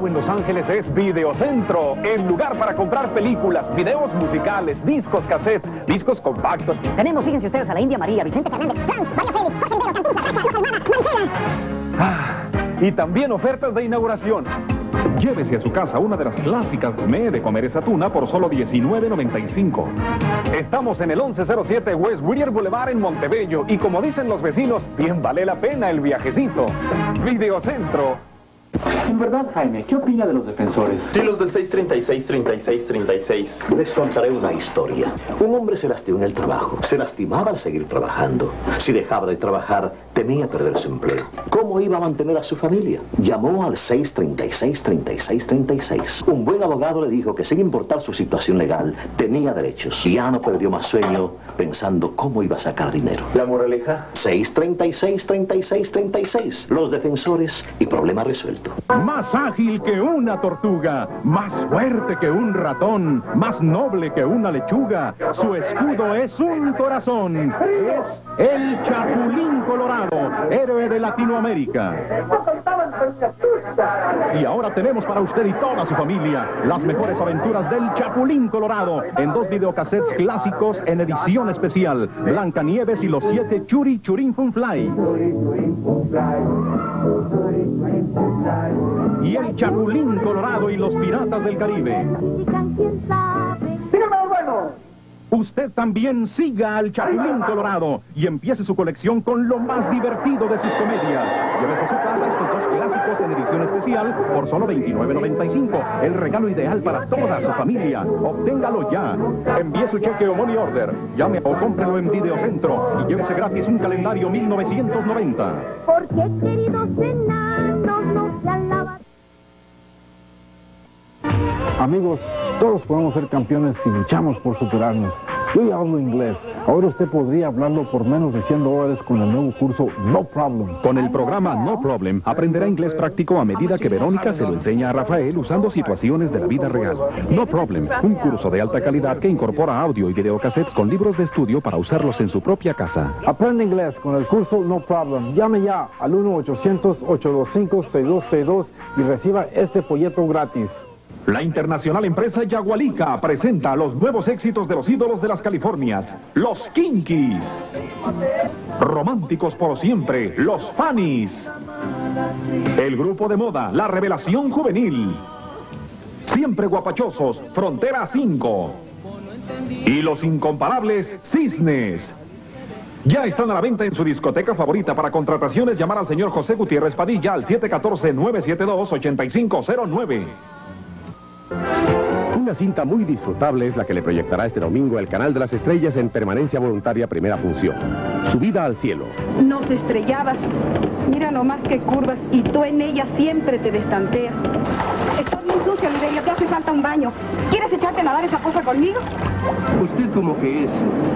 nuevo en Los Ángeles es Videocentro, el lugar para comprar películas, videos musicales, discos, cassettes, discos compactos. Tenemos, fíjense ustedes, a la India María, Vicente Fernández, Frank, Vaya Félix, José Rivero, Ah, y también ofertas de inauguración. Llévese a su casa una de las clásicas gourmet de comer esa tuna por solo $19.95. Estamos en el 1107 West Whittier Boulevard en Montebello y como dicen los vecinos, bien vale la pena el viajecito. Videocentro. En verdad, Jaime, ¿qué opina de los defensores? Sí, los del 636, 36, 36. Les contaré una historia. Un hombre se lastimó en el trabajo. Se lastimaba al seguir trabajando. Si dejaba de trabajar, temía perder su empleo. ¿Cómo iba a mantener a su familia? Llamó al 636, 36, 36. Un buen abogado le dijo que sin importar su situación legal, tenía derechos. Y ya no perdió más sueño pensando cómo iba a sacar dinero. ¿La moraleja? 636, 36, 36. Los defensores y problema resuelto. Más ágil que una tortuga, más fuerte que un ratón, más noble que una lechuga. Su escudo es un corazón. Es el Chapulín Colorado, héroe de Latinoamérica. Y ahora tenemos para usted y toda su familia las mejores aventuras del Chapulín Colorado en dos videocassettes clásicos en edición especial. Blancanieves y los siete Churi Churin Fun Fly. Y el Chapulín Colorado y los Piratas del Caribe. Usted también siga al Chapulín Colorado y empiece su colección con lo más divertido de sus comedias. Llévese a su casa estos dos clásicos en edición especial por solo $29.95. El regalo ideal para toda su familia. Obténgalo ya. Envíe su cheque o money order. Llame o cómprelo en Videocentro y llévese gratis un calendario 1990. Porque queridos enanos no se alaban. Amigos, todos podemos ser campeones si luchamos por superarnos. Yo ya hablo inglés. Ahora usted podría hablarlo por menos de 100 dólares con el nuevo curso No Problem. Con el programa No Problem, aprenderá inglés práctico a medida que Verónica se lo enseña a Rafael usando situaciones de la vida real. No Problem, un curso de alta calidad que incorpora audio y videocassettes con libros de estudio para usarlos en su propia casa. Aprende inglés con el curso No Problem. Llame ya al 1-800-825-6262 y reciba este folleto gratis. La internacional empresa Yagualica presenta los nuevos éxitos de los ídolos de las Californias, los Kinkies. Románticos por siempre, los Fannies. El grupo de moda, la revelación juvenil. Siempre guapachosos, Frontera 5. Y los incomparables Cisnes. Ya están a la venta en su discoteca favorita. Para contrataciones, llamar al señor José Gutiérrez Padilla al 714-972-8509. Cinta muy disfrutable es la que le proyectará este domingo el Canal de las Estrellas en permanencia voluntaria primera función. Subida al cielo. Nos estrellabas. Mira nomás qué curvas. Y tú en ella siempre te destanteas. Muy sucia, Lidelia. Te hace falta un baño. ¿Quieres echarte a nadar esa cosa conmigo? Usted como que es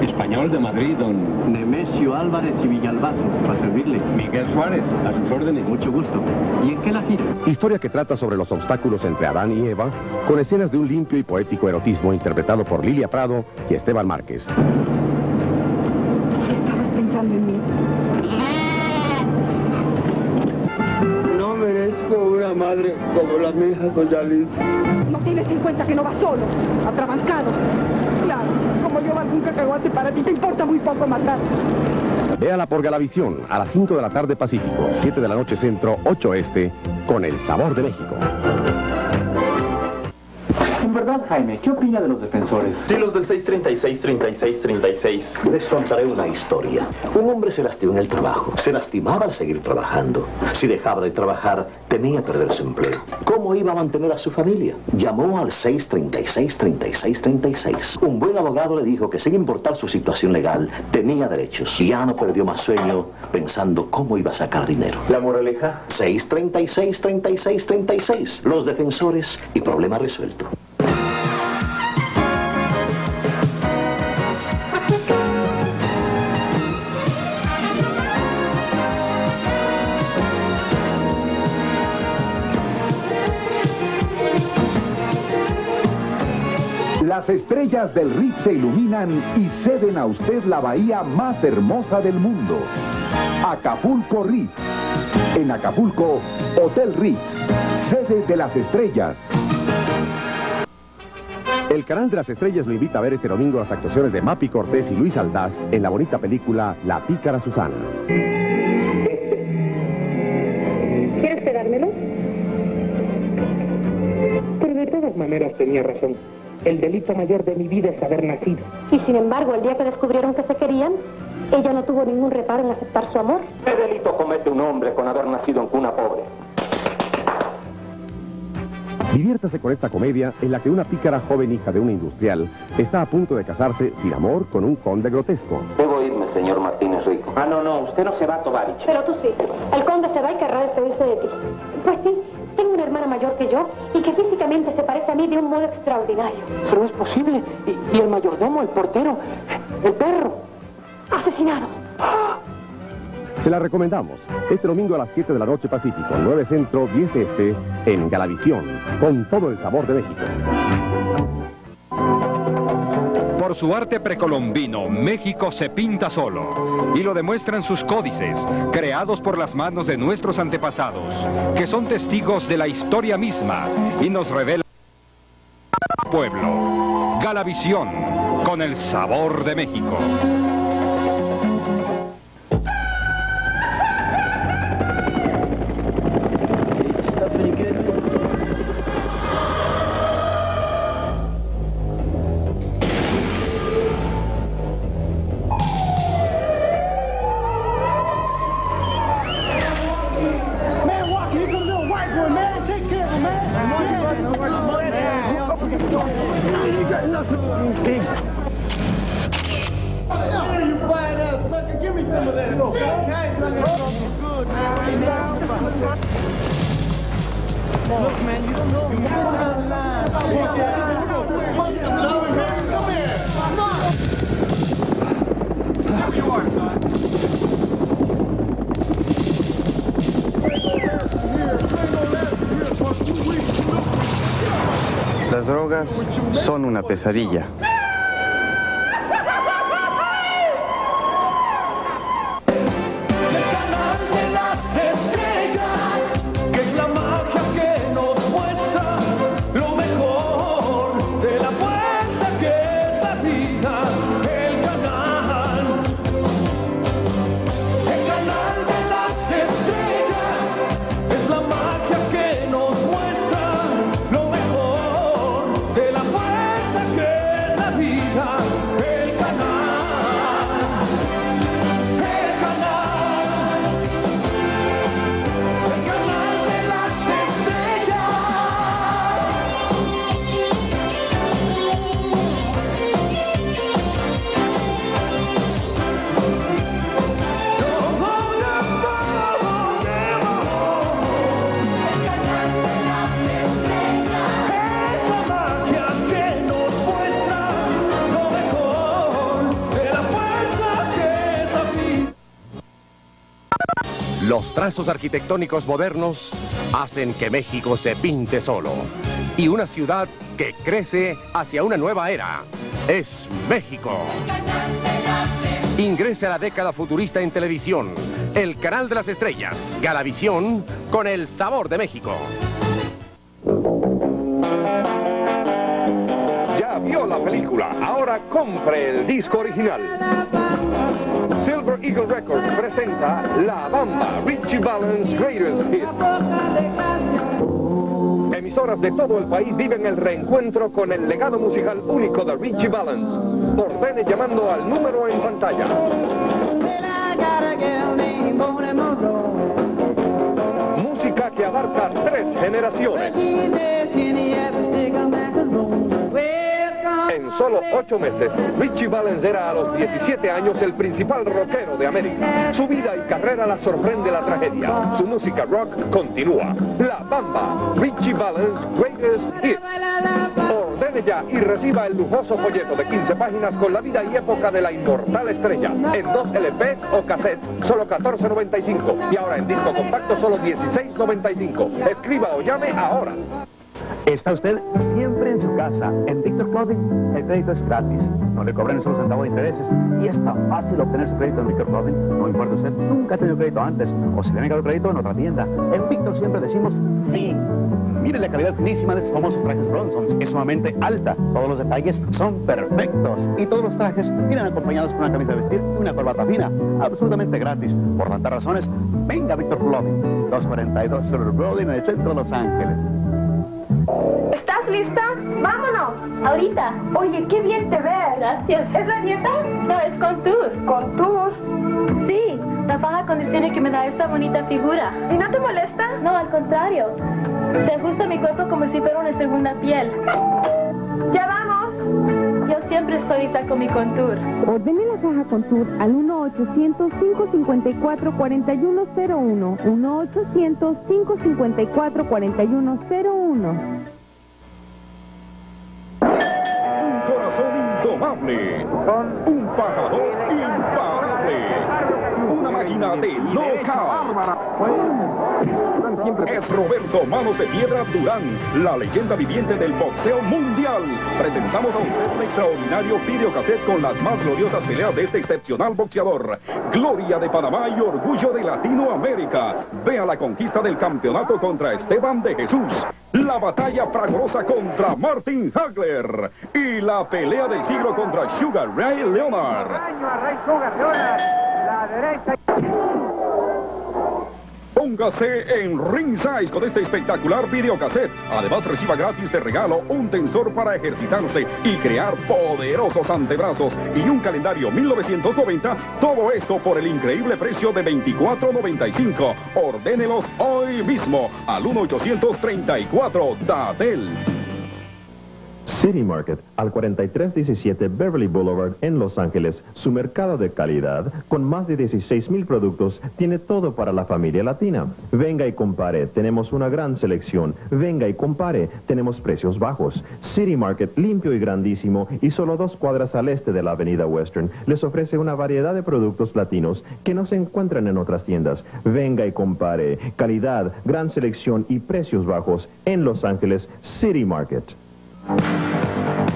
español de Madrid, don Nemesio Álvarez y Villalbazo, para servirle. Miguel Suárez, a sus órdenes, mucho gusto. ¿Y en qué la gira? Historia que trata sobre los obstáculos entre Adán y Eva, con escenas de un limpio y poético erotismo interpretado por Lilia Prado y Esteban Márquez. Una madre como la mía, doña Liz. No tienes en cuenta que no vas solo, atrabancado. Claro, como yo algún cacahuate para ti, te importa muy poco matar. Véala por Galavisión a las 5 de la tarde Pacífico, 7 de la noche Centro, 8 Este, con el sabor de México. Verdad, Jaime, ¿qué opina de los defensores? Sí, los del 636, 36, 36. Les contaré una historia. Un hombre se lastimó en el trabajo. Se lastimaba al seguir trabajando. Si dejaba de trabajar, temía perder su empleo. ¿Cómo iba a mantener a su familia? Llamó al 636, 36, 36. Un buen abogado le dijo que sin importar su situación legal, tenía derechos. Y ya no perdió más sueño pensando cómo iba a sacar dinero. ¿La moraleja? 636, 36, 36. Los defensores y problema resuelto. Las estrellas del Ritz se iluminan y ceden a usted la bahía más hermosa del mundo. Acapulco Ritz. En Acapulco, Hotel Ritz. sede de las estrellas. El canal de las estrellas lo invita a ver este domingo las actuaciones de Mapi Cortés y Luis Aldaz en la bonita película La Pícara Susana. ¿Quiere usted dármelo? Pero de todas maneras tenía razón. El delito mayor de mi vida es haber nacido. Y sin embargo, el día que descubrieron que se querían, ella no tuvo ningún reparo en aceptar su amor. ¿Qué delito comete un hombre con haber nacido en cuna pobre? Diviértase con esta comedia en la que una pícara joven hija de una industrial está a punto de casarse sin amor con un conde grotesco. Debo irme, señor Martínez Rico. Ah, no, no, usted no se va, Tovarich. Pero tú sí. El conde se va y querrá despedirse de ti. Pues sí, hermana mayor que yo y que físicamente se parece a mí de un modo extraordinario. Pero no es posible. ¿Y, y el mayordomo, el portero, el perro? Asesinados. Se la recomendamos. Este domingo a las 7 de la noche Pacífico, 9 Centro, 10 Este, en Galavisión, con todo el sabor de México. Su arte precolombino, México se pinta solo. Y lo demuestran sus códices, creados por las manos de nuestros antepasados, que son testigos de la historia misma y nos revelan pueblo. Galavisión, con el sabor de México. Las drogas son una pesadilla. Los trazos arquitectónicos modernos hacen que México se pinte solo. Y una ciudad que crece hacia una nueva era es México. Ingrese a la década futurista en televisión. El canal de las estrellas, Galavisión, con el sabor de México. Ya vio la película, ahora compre el disco original. Silver Eagle Records presenta La Bamba, Richie Valens Greatest Hits. Emisoras de todo el país viven el reencuentro con el legado musical único de Richie Valens. Ordene llamando al número en pantalla. Música que abarca tres generaciones. En solo ocho meses, Richie Valens era a los 17 años el principal rockero de América. Su vida y carrera la sorprende la tragedia. Su música rock continúa. La Bamba, Richie Valens Greatest Hits. Ordene ya y reciba el lujoso folleto de 15 páginas con la vida y época de la inmortal estrella. En dos LPs o cassettes, solo 14.95. Y ahora en disco compacto, solo 16.95. Escriba o llame ahora. Está usted siempre en su casa. En Victor Clothing el crédito es gratis. No le cobran solo centavo de intereses. Y es tan fácil obtener su crédito en Victor Clothing. No importa usted, nunca ha tenido crédito antes. O si le han negado crédito en otra tienda. En Victor siempre decimos sí. Mire la calidad finísima de estos famosos trajes Bronson. Es sumamente alta. Todos los detalles son perfectos. Y todos los trajes vienen acompañados con una camisa de vestir y una corbata fina. Absolutamente gratis. Por tantas razones, venga Victor Clothing. 242 Sur Road en el centro de Los Ángeles. ¿Estás lista? ¡Vámonos! Ahorita. Oye, qué bien te ves. Gracias. ¿Es la dieta? No, es contour. ¿Contour? Sí, la faja condiciona que me da esta bonita figura. ¿Y no te molesta? No, al contrario. Se ajusta mi cuerpo como si fuera una segunda piel. ¡Ya vamos! Yo siempre estoy lista con mi contour. Ordene la caja Contour al 1-800-554-4101. 1-800-554-4101. Un fajador imparable. Una máquina de knockout. Es Roberto Manos de Piedra Durán, la leyenda viviente del boxeo mundial. Presentamos a usted un extraordinario videocassette con las más gloriosas peleas de este excepcional boxeador. Gloria de Panamá y orgullo de Latinoamérica. Vea la conquista del campeonato contra Esteban de Jesús. La batalla fragorosa contra Martin Hagler. Y la pelea del siglo contra Sugar Ray Leonard. Póngase en Ring Size con este espectacular videocassette. Además reciba gratis de regalo un tensor para ejercitarse y crear poderosos antebrazos y un calendario 1990. Todo esto por el increíble precio de 24.95. Ordénelos hoy mismo al 1-834 Dadel. City Market, al 4317 Beverly Boulevard en Los Ángeles. Su mercado de calidad, con más de 16 mil productos, tiene todo para la familia latina. Venga y compare, tenemos una gran selección. Venga y compare, tenemos precios bajos. City Market, limpio y grandísimo, y solo dos cuadras al este de la avenida Western, les ofrece una variedad de productos latinos que no se encuentran en otras tiendas. Venga y compare, calidad, gran selección y precios bajos en Los Ángeles City Market.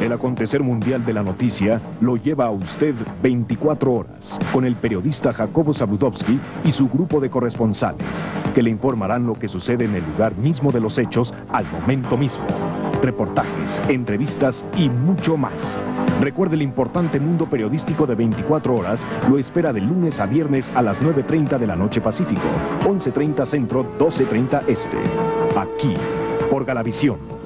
El acontecer mundial de la noticia lo lleva a usted 24 horas con el periodista Jacobo Zabudowski y su grupo de corresponsales que le informarán lo que sucede en el lugar mismo de los hechos al momento mismo. Reportajes, entrevistas y mucho más. Recuerde el importante mundo periodístico de 24 horas lo espera de lunes a viernes a las 9.30 de la noche Pacífico, 11.30 Centro, 12.30 Este. Aquí, por Galavisión.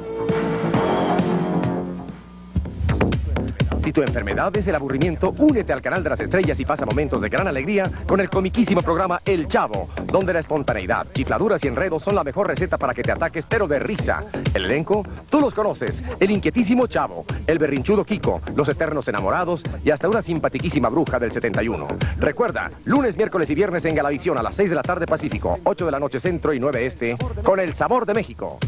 Si tu enfermedad es el aburrimiento, únete al canal de las estrellas y pasa momentos de gran alegría con el comiquísimo programa El Chavo, donde la espontaneidad, chifladuras y enredos son la mejor receta para que te ataques, pero de risa. El elenco, tú los conoces, el inquietísimo Chavo, el berrinchudo Kiko, los eternos enamorados y hasta una simpatiquísima bruja del 71. Recuerda, lunes, miércoles y viernes en Galavisión a las 6 de la tarde Pacífico, 8 de la noche Centro y 9 Este, con el sabor de México.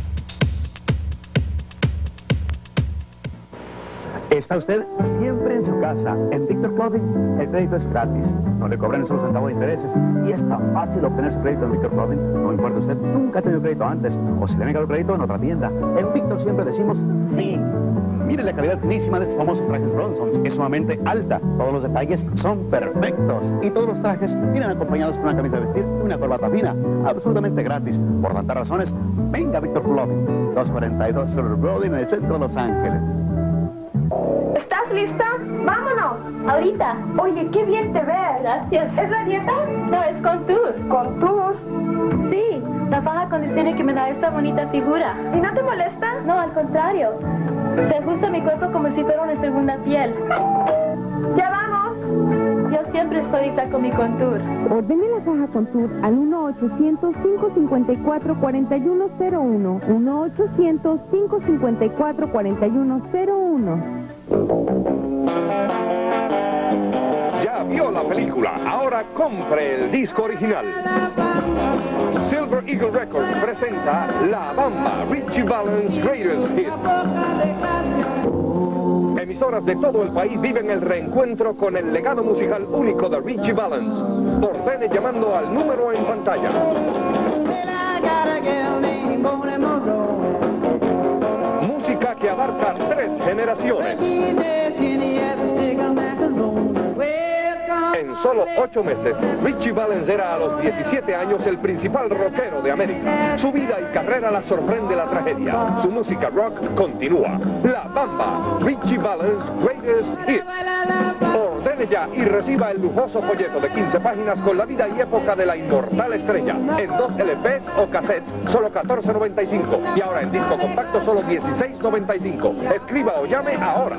Está usted siempre en su casa. En Victor Clothing el crédito es gratis. No le cobran solo centavo de intereses. Y es tan fácil obtener su crédito en Victor Clothing. No importa usted, nunca ha tenido crédito antes. O si le negado crédito en otra tienda. En Victor siempre decimos sí. Mire la calidad finísima de estos famosos trajes Bronson. Es sumamente alta. Todos los detalles son perfectos. Y todos los trajes vienen acompañados con una camisa de vestir y una corbata fina. Absolutamente gratis. Por tantas razones, venga Victor Clothing. 242 Sur Road en el centro de Los Ángeles. ¿Estás lista? ¡Vámonos! Ahorita. Oye, qué bien te ves. Gracias. ¿Es la dieta? No, es contour. ¿Contour? Sí, la faja condiciona que me da esta bonita figura. ¿Y no te molesta? No, al contrario. Se ajusta mi cuerpo como si fuera una segunda piel. ¡Ya vamos! Yo siempre estoy lista con mi contour. Ordene la caja Contour al 1-800-554-4101. 1-800-554-4101. Ya vio la película, ahora compre el disco original. Silver Eagle Records presenta La Bamba, Richie Valens Greatest Hits. Emisoras de todo el país viven el reencuentro con el legado musical único de Richie Valens. Ordene llamando al número en pantalla. En solo ocho meses, Richie Valens era a los 17 años el principal rockero de América. Su vida y carrera la sorprende la tragedia. Su música rock continúa. La Bamba, Richie Valens Greatest Hits. Ya y reciba el lujoso folleto de 15 páginas con la vida y época de la inmortal estrella. En dos LPs o cassettes, solo 14.95. Y ahora en disco compacto, solo 16.95. Escriba o llame ahora.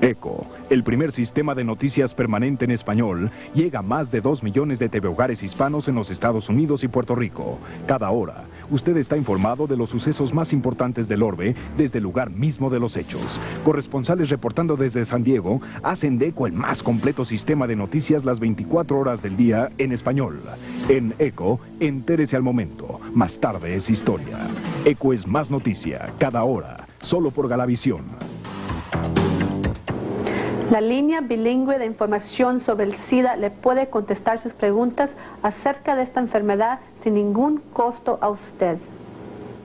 ECO, el primer sistema de noticias permanente en español, llega a más de 2 millones de TV hogares hispanos en los Estados Unidos y Puerto Rico. Cada hora, usted está informado de los sucesos más importantes del orbe desde el lugar mismo de los hechos. Corresponsales reportando desde San Diego hacen de ECO el más completo sistema de noticias las 24 horas del día en español. En ECO, entérese al momento. Más tarde es historia. ECO es más noticia, cada hora, solo por Galavisión. La línea bilingüe de información sobre el SIDA le puede contestar sus preguntas acerca de esta enfermedad sin ningún costo a usted.